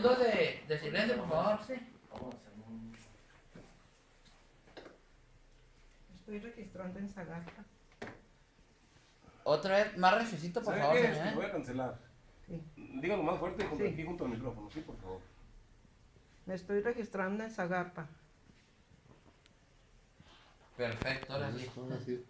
segundos de, de silencio, por favor. Sí. Estoy registrando en Zagarpa. Otra vez, más recesito, por favor, qué? Este, ¿eh? Voy a cancelar. Sí. Dígalo más fuerte junto, Sí. aquí junto al micrófono, sí, por favor. Me estoy registrando en Zagarpa. Perfecto. Ahora pues sí.